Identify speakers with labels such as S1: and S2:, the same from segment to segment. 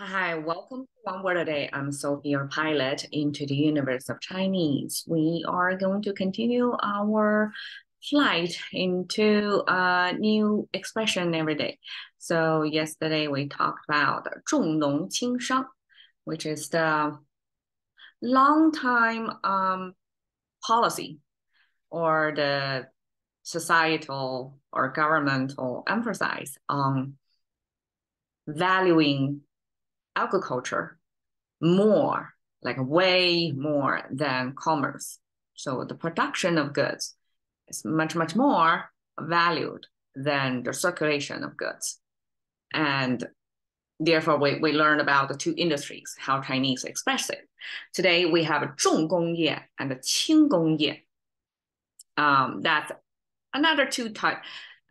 S1: Hi, welcome to One Word a Day. I'm Sophie, your pilot into the universe of Chinese. We are going to continue our flight into a new expression every day. So yesterday we talked about 重农轻商, which is the long time um, policy or the societal or governmental emphasis on valuing agriculture more, like way more than commerce. So the production of goods is much, much more valued than the circulation of goods. And therefore, we, we learn about the two industries, how Chinese express it. Today, we have 重工业 and 轻工业. Um, that's another two type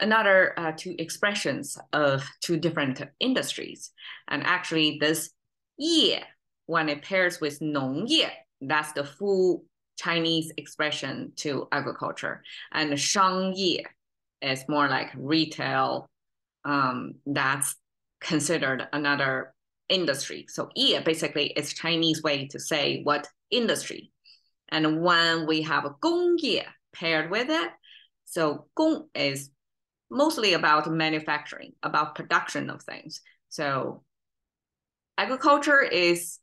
S1: another uh, two expressions of two different industries. And actually this ye, when it pairs with nong ye, that's the full Chinese expression to agriculture. And shang ye is more like retail. Um, that's considered another industry. So ye basically is Chinese way to say what industry. And when we have gong ye paired with it, so gong is mostly about manufacturing, about production of things. So agriculture is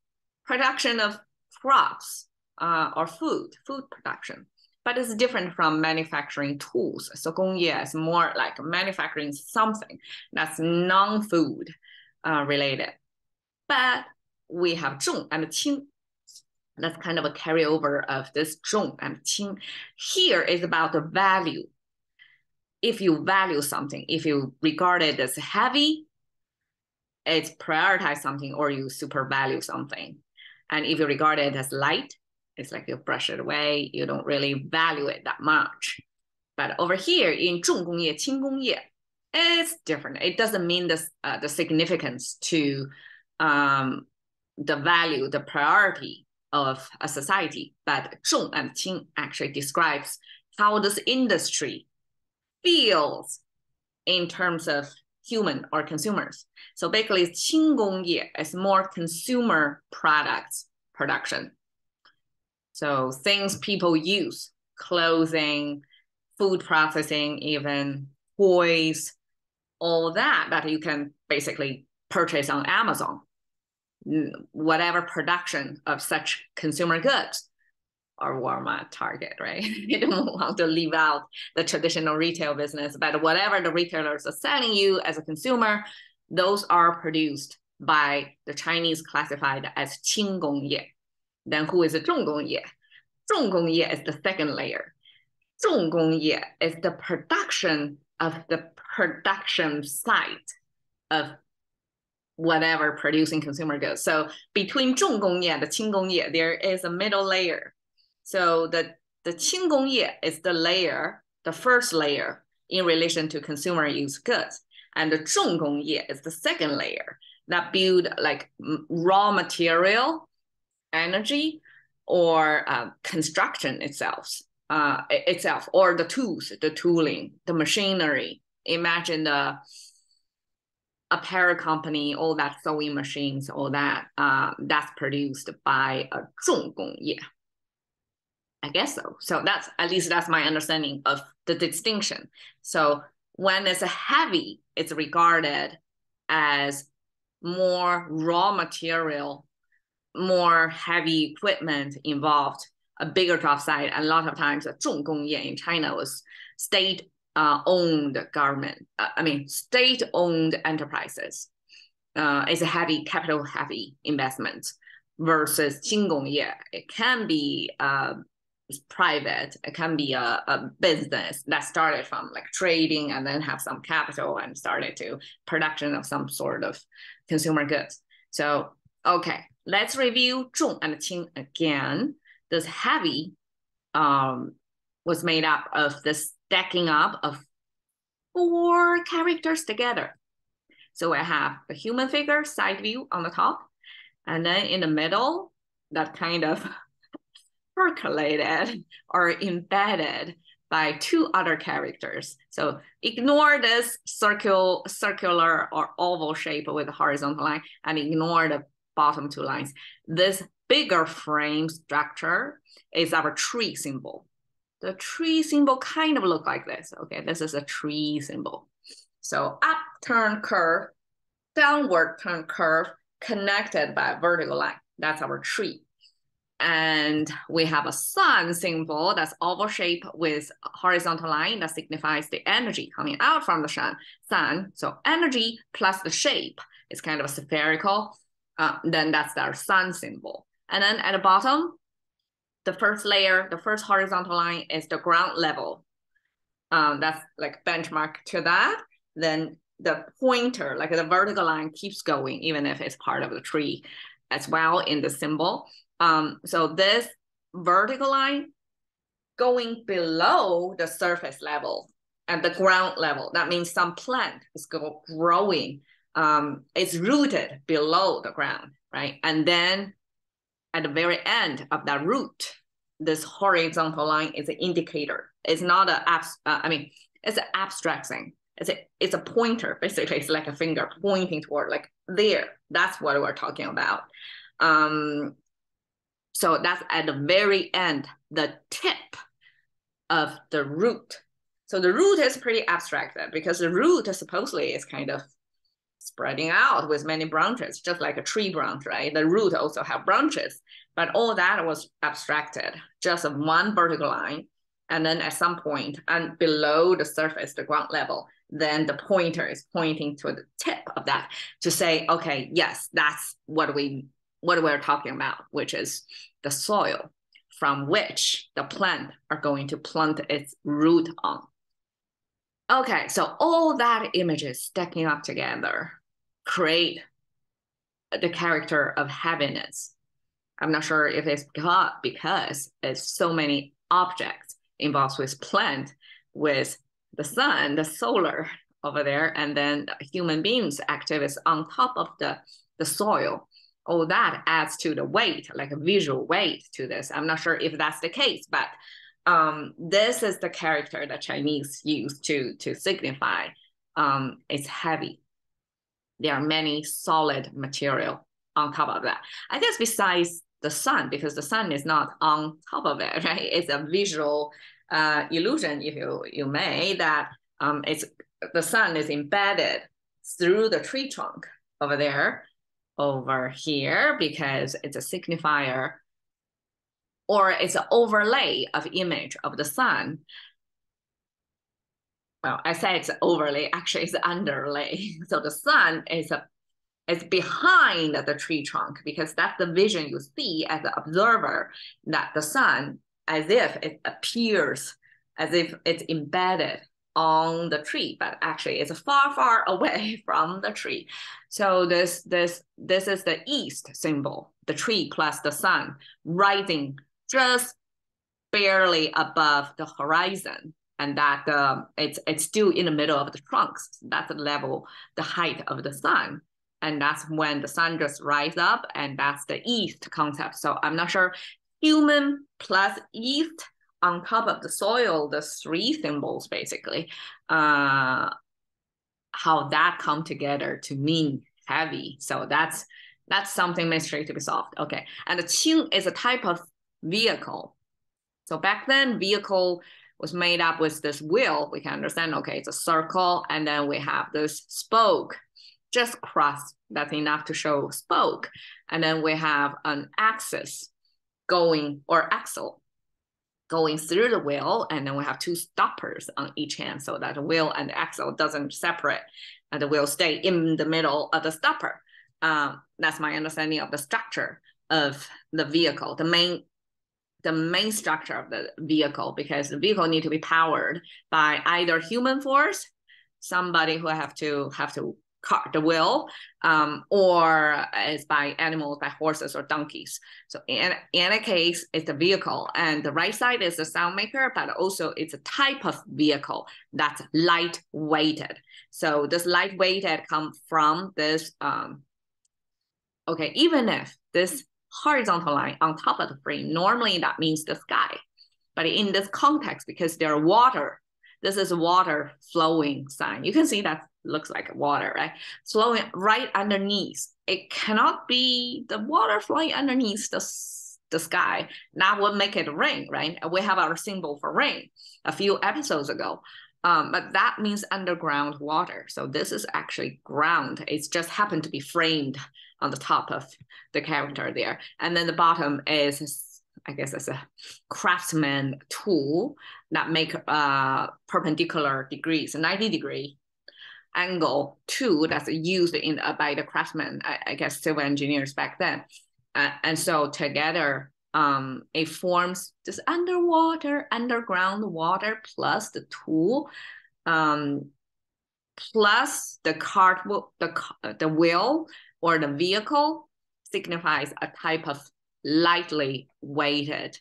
S1: production of crops uh, or food, food production, but it's different from manufacturing tools. So 工业 is more like manufacturing something that's non-food uh, related. But we have zhong and qing. That's kind of a carryover of this zhong and qing. Here is about the value if you value something, if you regard it as heavy, it's prioritize something or you super value something. And if you regard it as light, it's like you brush it away, you don't really value it that much. But over here in 重工业,轻工业, it's different. It doesn't mean this, uh, the significance to um, the value, the priority of a society, but 重 and 轻 actually describes how this industry fields in terms of human or consumers. So basically, qinggongye is more consumer products production. So things people use, clothing, food processing, even toys, all that that you can basically purchase on Amazon. Whatever production of such consumer goods or Walmart, Target, right? you don't want to leave out the traditional retail business, but whatever the retailers are selling you as a consumer, those are produced by the Chinese classified as 轻工业. Then who is 重工业?重工业 is the second layer. 重工业 is the production of the production site of whatever producing consumer goods. So between 重工业 and 轻工业, there is a middle layer so the, the 轻工业 is the layer, the first layer in relation to consumer use goods. And the 重工业 is the second layer that build like raw material, energy, or uh, construction itself, uh, itself, or the tools, the tooling, the machinery. Imagine the apparel company, all that sewing machines, all that uh, that's produced by a 重工业. I guess so. So that's at least that's my understanding of the distinction. So when it's a heavy, it's regarded as more raw material, more heavy equipment involved, a bigger job site. A lot of times, 重工业 in China was state uh, owned government. Uh, I mean, state owned enterprises. Uh, it's a heavy capital heavy investment versus 轻工业. It can be uh, private. It can be a, a business that started from like trading and then have some capital and started to production of some sort of consumer goods. So, okay, let's review 重 and 轻 again. This heavy um, was made up of the stacking up of four characters together. So I have a human figure side view on the top, and then in the middle, that kind of percolated or embedded by two other characters. So ignore this circle, circular or oval shape with a horizontal line and ignore the bottom two lines. This bigger frame structure is our tree symbol. The tree symbol kind of look like this. Okay, this is a tree symbol. So upturn curve, downward turn curve connected by a vertical line. That's our tree and we have a sun symbol that's oval shape with horizontal line that signifies the energy coming out from the sun. sun. So energy plus the shape is kind of a spherical. Uh, then that's our sun symbol. And then at the bottom, the first layer, the first horizontal line is the ground level. Um, that's like benchmark to that. Then the pointer, like the vertical line keeps going, even if it's part of the tree as well in the symbol. Um, so this vertical line going below the surface level at the ground level, that means some plant is growing. Um, it's rooted below the ground, right? And then at the very end of that root, this horizontal line is an indicator. It's not a, uh, I mean, it's an abstract thing. It's a, it's a pointer, basically. It's like a finger pointing toward like there. That's what we're talking about. Um, so that's at the very end, the tip of the root. So the root is pretty abstracted because the root supposedly is kind of spreading out with many branches, just like a tree branch, right? The root also have branches, but all that was abstracted, just one vertical line. And then at some point and below the surface, the ground level, then the pointer is pointing to the tip of that to say, okay, yes, that's what we what we're talking about, which is the soil from which the plant are going to plant its root on. Okay, so all that images stacking up together create the character of heaviness. I'm not sure if it's because it's so many objects involved with plant, with the sun, the solar over there, and then human beings activists on top of the, the soil all that adds to the weight, like a visual weight to this. I'm not sure if that's the case, but um, this is the character that Chinese use to to signify um, it's heavy. There are many solid material on top of that. I guess besides the sun, because the sun is not on top of it, right? It's a visual uh, illusion, if you you may, that um, it's the sun is embedded through the tree trunk over there over here because it's a signifier or it's an overlay of image of the sun. Well, I say it's overlay, actually it's underlay. So the sun is a is behind the tree trunk because that's the vision you see as an observer that the sun as if it appears as if it's embedded on the tree, but actually it's far, far away from the tree. So this this this is the east symbol, the tree plus the sun rising just barely above the horizon. And that um, it's it's still in the middle of the trunks. That's the level, the height of the sun. And that's when the sun just rise up, and that's the east concept. So I'm not sure human plus east on top of the soil, the three symbols basically, uh, how that come together to mean heavy. So that's that's something mystery to be solved. Okay, and the qing is a type of vehicle. So back then, vehicle was made up with this wheel. We can understand. Okay, it's a circle, and then we have this spoke, just cross. That's enough to show spoke, and then we have an axis going or axle going through the wheel and then we have two stoppers on each hand so that the wheel and the axle doesn't separate and the wheel stay in the middle of the stopper. Um, that's my understanding of the structure of the vehicle, the main the main structure of the vehicle because the vehicle need to be powered by either human force, somebody who have to have to car, the wheel, um, or is by animals, by horses or donkeys. So in, in a case, it's a vehicle. And the right side is the sound maker, but also it's a type of vehicle that's light weighted. So this light weighted come from this, um, okay, even if this horizontal line on top of the frame, normally that means the sky. But in this context, because there are water, this is water flowing sign. You can see that looks like water, right? Flowing right underneath. It cannot be the water flowing underneath the, the sky. That would make it rain, right? We have our symbol for rain a few episodes ago. Um, but that means underground water. So this is actually ground. It's just happened to be framed on the top of the character there. And then the bottom is, I guess it's a craftsman tool that make uh, perpendicular degrees, 90 degree angle tool that's used in uh, by the craftsmen, I, I, guess civil engineers back then. Uh, and so together um, it forms this underwater, underground water plus the tool, um, plus the cart, the, the wheel or the vehicle signifies a type of lightly weighted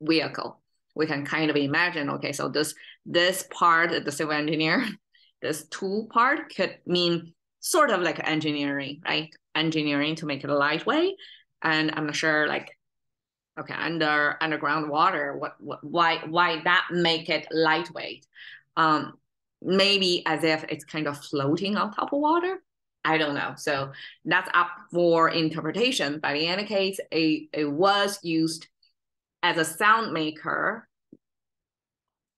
S1: vehicle. We can kind of imagine, okay, so this this part, the civil engineer, this tool part could mean sort of like engineering, right? Engineering to make it lightweight. And I'm not sure like okay under underground water what, what why why that make it lightweight um maybe as if it's kind of floating on top of water i don't know so that's up for interpretation but in any case it, it was used as a sound maker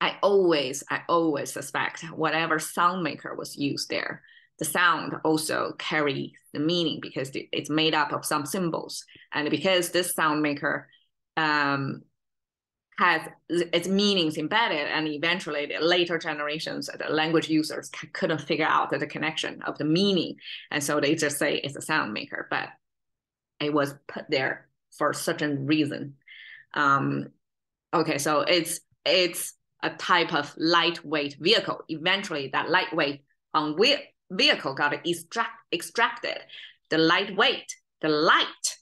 S1: i always i always suspect whatever sound maker was used there the sound also carry the meaning because it's made up of some symbols. And because this sound maker um, has its meanings embedded and eventually the later generations the language users couldn't figure out the connection of the meaning. And so they just say it's a sound maker but it was put there for a certain reason. Um, okay so it's it's a type of lightweight vehicle eventually that lightweight on vehicle got extract, extracted the lightweight the light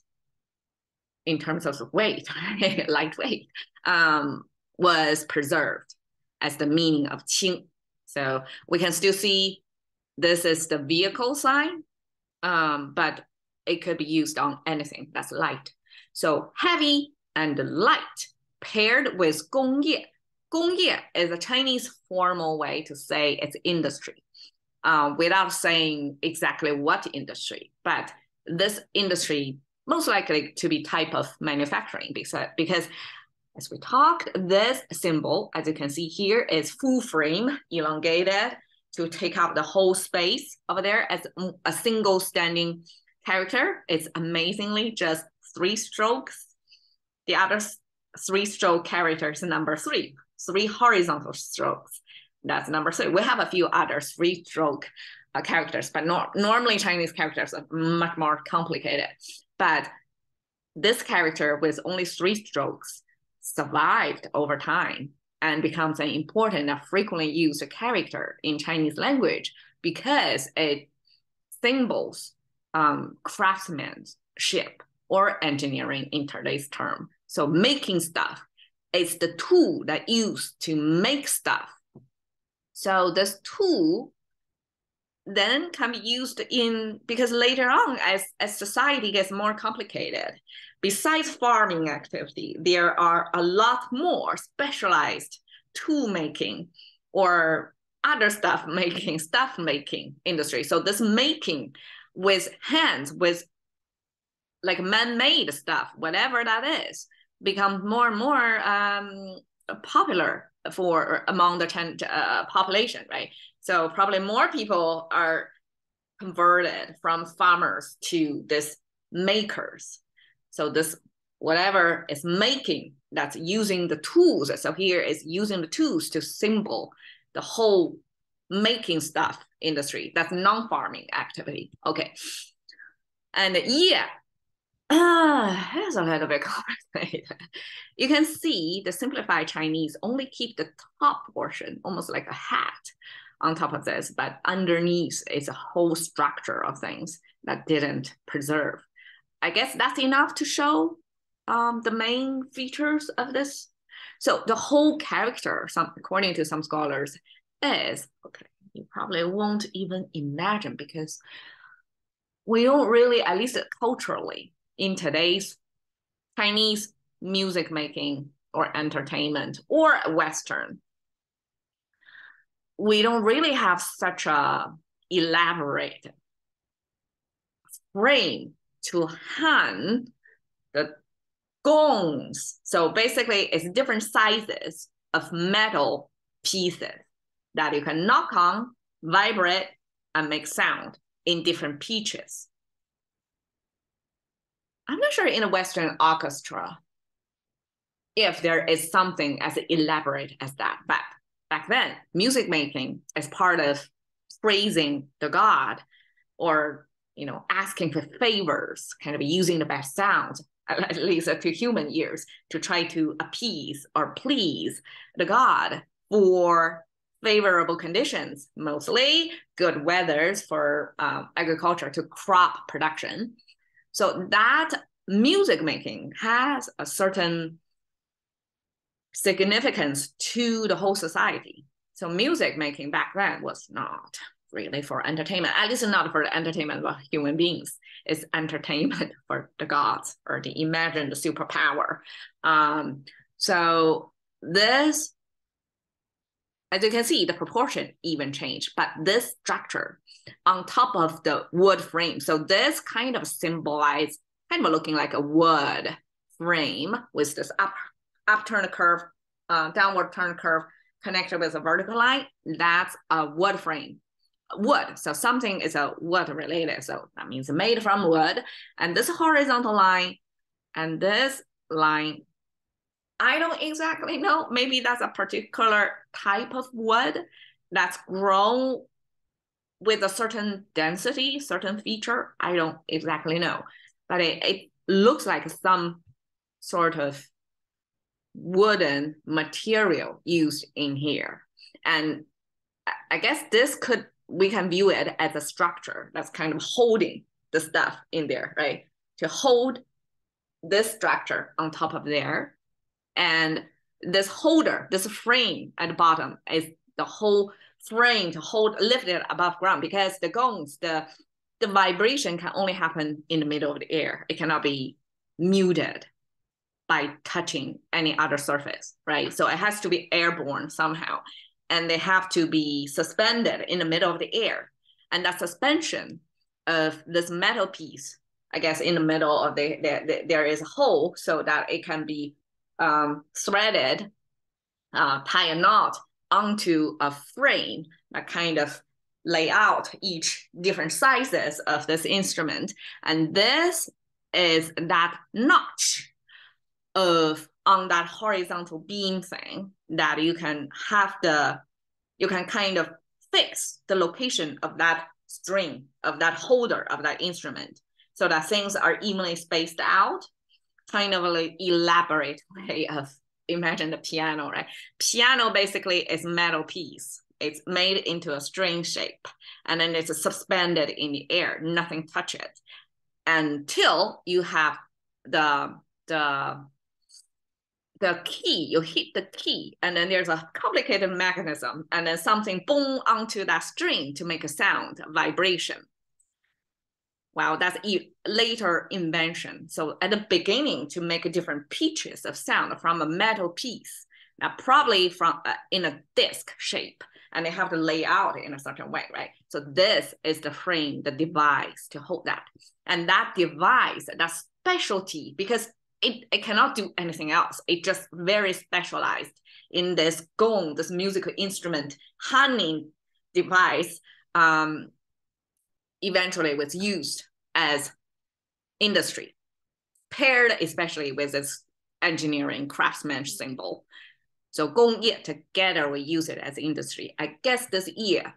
S1: in terms of weight, lightweight, um, was preserved as the meaning of qing. So we can still see this is the vehicle sign, um, but it could be used on anything that's light. So heavy and light paired with 工业.工业 is a Chinese formal way to say it's industry uh, without saying exactly what industry, but this industry most likely to be type of manufacturing because, because as we talked, this symbol, as you can see here, is full frame, elongated to take up the whole space over there as a single standing character. It's amazingly just three strokes. The other three stroke characters number three, three horizontal strokes. That's number three. We have a few other three stroke uh, characters, but not normally Chinese characters are much more complicated. But this character with only three strokes survived over time and becomes an important and frequently used character in Chinese language because it symbols um, craftsmanship or engineering in today's term. So making stuff is the tool that used to make stuff. So this tool then can be used in because later on as, as society gets more complicated besides farming activity there are a lot more specialized tool making or other stuff making stuff making industry so this making with hands with like man-made stuff whatever that is becomes more and more um, popular for among the uh, population right so probably more people are converted from farmers to this makers. So this whatever is making that's using the tools. So here is using the tools to symbol the whole making stuff industry. That's non-farming activity. Okay. And yeah, uh, it's a little bit complicated. you can see the simplified Chinese only keep the top portion, almost like a hat on top of this, but underneath is a whole structure of things that didn't preserve. I guess that's enough to show um, the main features of this. So the whole character, some according to some scholars, is okay. You probably won't even imagine because we don't really, at least culturally, in today's Chinese music making or entertainment or Western, we don't really have such a elaborate frame to hang the gongs. So basically, it's different sizes of metal pieces that you can knock on, vibrate, and make sound in different pitches. I'm not sure in a Western orchestra if there is something as elaborate as that. But back then, music making as part of praising the god or you know asking for favors, kind of using the best sounds, at least to human ears, to try to appease or please the god for favorable conditions, mostly good weathers for um, agriculture to crop production. So that music making has a certain significance to the whole society. So music making back then was not really for entertainment, at least not for the entertainment of human beings. It's entertainment for the gods or the imagined superpower. Um, so this as you can see, the proportion even changed, but this structure on top of the wood frame. So this kind of symbolize kind of looking like a wood frame with this up upturn curve, uh, downward turn curve connected with a vertical line. That's a wood frame. Wood. So something is a wood related. So that means made from wood. And this horizontal line and this line I don't exactly know. Maybe that's a particular type of wood that's grown with a certain density, certain feature. I don't exactly know, but it, it looks like some sort of wooden material used in here. And I guess this could, we can view it as a structure that's kind of holding the stuff in there, right? To hold this structure on top of there and this holder, this frame at the bottom is the whole frame to hold lifted above ground because the gongs, the the vibration can only happen in the middle of the air. It cannot be muted by touching any other surface, right? So it has to be airborne somehow. And they have to be suspended in the middle of the air. And that suspension of this metal piece, I guess in the middle of the, the, the there is a hole so that it can be um, threaded, uh, tie a knot onto a frame that kind of lay out each different sizes of this instrument. And this is that notch of on that horizontal beam thing that you can have the, you can kind of fix the location of that string, of that holder of that instrument so that things are evenly spaced out kind of like elaborate way of imagine the piano, right? Piano basically is metal piece. It's made into a string shape and then it's suspended in the air. Nothing touches it until you have the the the key, you hit the key, and then there's a complicated mechanism, and then something boom onto that string to make a sound, a vibration. Wow, that's a later invention. So at the beginning, to make a different pitches of sound from a metal piece, now probably from uh, in a disc shape, and they have to lay out in a certain way, right? So this is the frame, the device to hold that, and that device, that specialty, because it, it cannot do anything else. It just very specialized in this gong, this musical instrument, hunting device. Um, eventually was used as industry, paired especially with its engineering craftsman symbol. So Gong 工业 together we use it as industry. I guess this year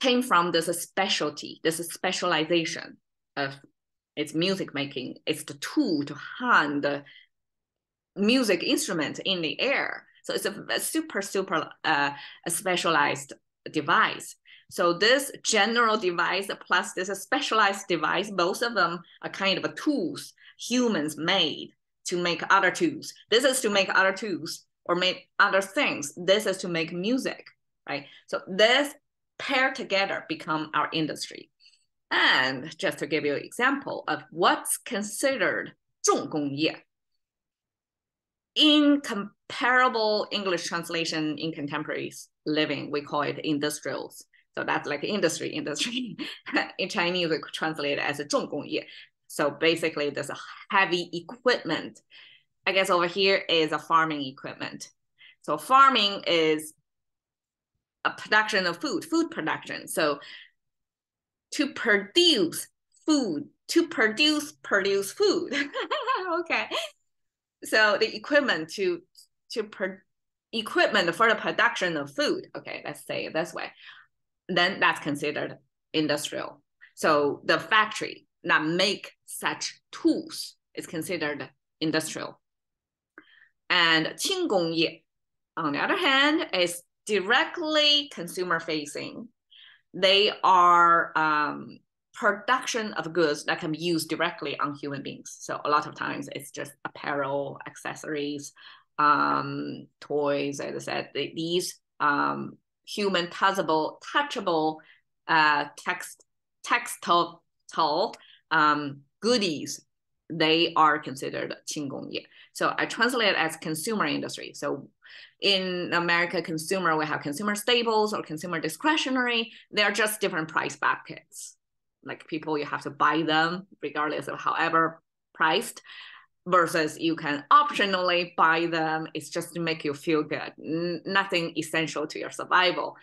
S1: came from this specialty, this specialization of its music making. It's the tool to hand the music instrument in the air. So it's a, a super, super uh, a specialized device. So this general device plus this specialized device, both of them are kind of tools humans made to make other tools. This is to make other tools or make other things. This is to make music, right? So this pair together become our industry. And just to give you an example of what's considered 重工业, in comparable English translation in contemporary living, we call it industrials. So that's like industry, industry. in Chinese, we translate it as 重工业. So basically, there's a heavy equipment. I guess over here is a farming equipment. So farming is a production of food, food production. So to produce food, to produce, produce food. okay. So the equipment to to pro- equipment for the production of food. Okay, let's say it this way. then that's considered industrial. So the factory that make such tools is considered industrial. And Qinggongye, on the other hand, is directly consumer facing. They are um, production of goods that can be used directly on human beings. So a lot of times it's just apparel, accessories, um, toys, as I said, these um, human touchable, touchable uh, text, textile um, goodies, they are considered 轻工业. So I translate it as consumer industry. So in America, consumer, we have consumer staples or consumer discretionary. They're just different price brackets. Like people, you have to buy them regardless of however priced versus you can optionally buy them. It's just to make you feel good, N- nothing essential to your survival.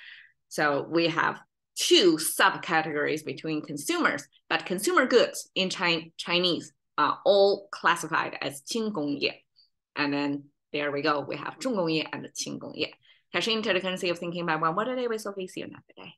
S1: So we have two subcategories between consumers, but consumer goods in Chi- Chinese are all classified as 轻工业. And then there we go. We have 重工业 and 轻工业. Hashing to the currency of thinking about well, what are they with Sophie see you another day.